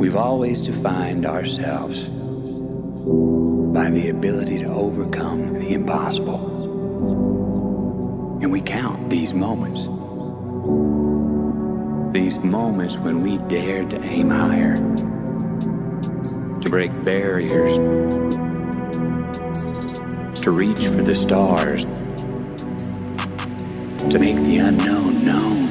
We've always defined ourselves by the ability to overcome the impossible. And we count these moments. These moments when we dared to aim higher, to break barriers, to reach for the stars, to make the unknown known.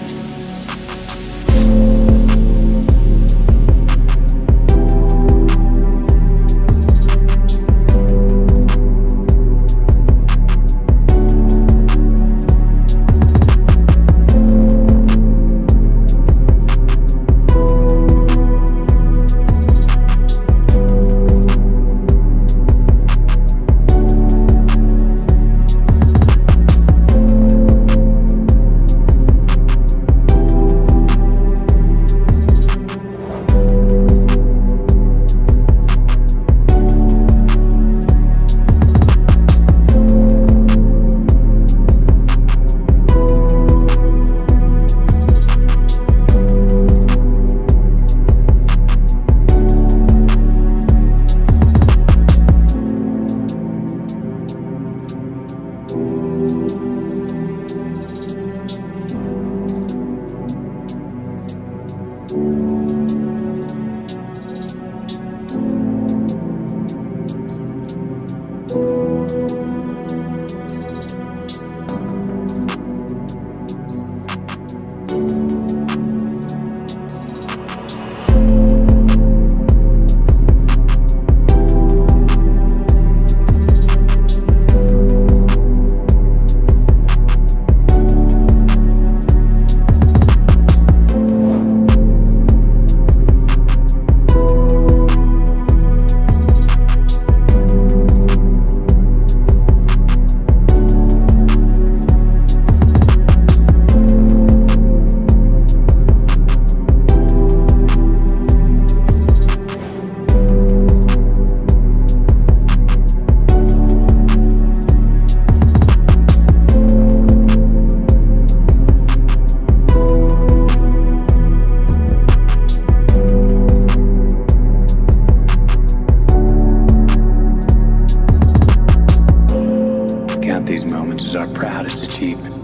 These moments is our proudest achievement.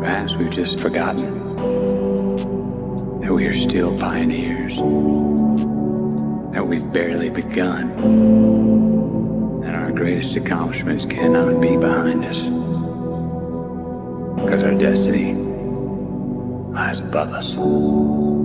Perhaps we've just forgotten that we are still pioneers, that we've barely begun, and our greatest accomplishments cannot be behind us because our destiny lies above us.